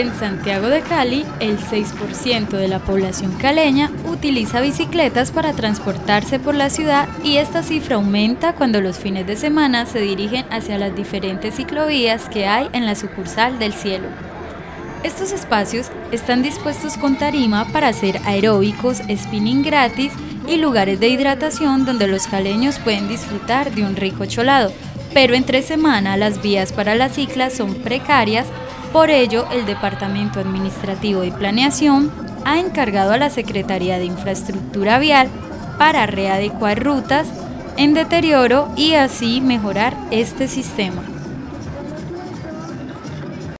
En Santiago de Cali, el 6% de la población caleña utiliza bicicletas para transportarse por la ciudad y esta cifra aumenta cuando los fines de semana se dirigen hacia las diferentes ciclovías que hay en la sucursal del cielo. Estos espacios están dispuestos con tarima para hacer aeróbicos, spinning gratis y lugares de hidratación donde los caleños pueden disfrutar de un rico cholado. Pero entre semana las vías para las ciclas son precarias, por ello el Departamento Administrativo y Planeación ha encargado a la Secretaría de Infraestructura Vial para readecuar rutas en deterioro y así mejorar este sistema.